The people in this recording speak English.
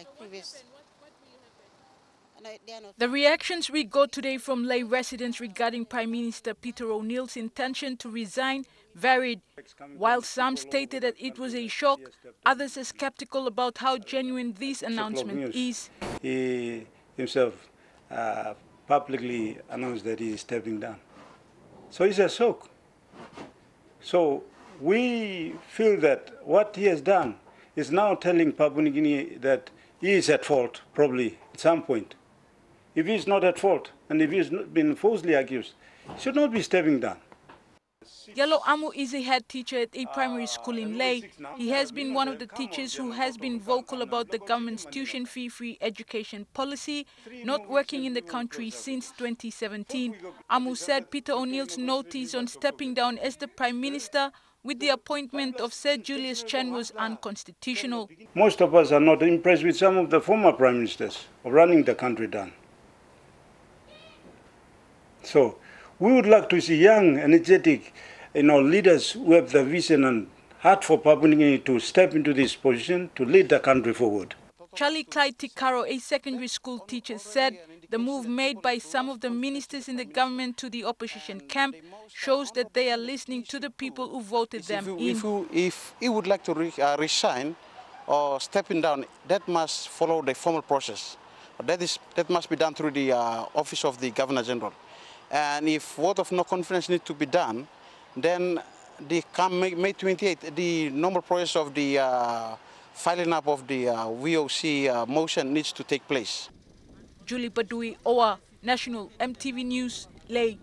like previous. And I, they are The reactions we got today from Lae residents regarding Prime Minister Peter O'Neill's intention to resign varied. While some stated that it was a shock, others are skeptical about how genuine this announcement is. He himself uh, publicly announced that he is stepping down. So it's a shock. So we feel that what he has done is now telling Papua New Guinea that he is at fault, probably at some point. If he is not at fault, and if he has not been falsely accused, he should not be stepping down. Yellow Amu is a head teacher at a primary school in Lae. Uh, he has been one of the teachers who has been vocal about the government's tuition fee-free education policy, not working in the country since 2017. Amu said Peter O'Neill's notice on stepping down as the Prime Minister with the appointment of Sir Julius Chan was unconstitutional. Most of us are not impressed with some of the former prime ministers of running the country down. So we would like to see young, energetic, you know, leaders who have the vision and heart for Papua New Guinea to step into this position to lead the country forward. Charlie Clyde Tikaro, a secondary school teacher, said the move made by some of the ministers in the government to the opposition camp shows that they are listening to the people who voted them if, in. If, you- if he would like to re, uh, resign or stepping down, that must follow the formal process. That, is, that must be done through the uh, office of the Governor General. And if vote of no confidence needs to be done, then the come May, May 28, the normal process of the uh, filing up of the uh, VOC uh, motion needs to take place. Julie Badui, OA, National MTV News, Lae.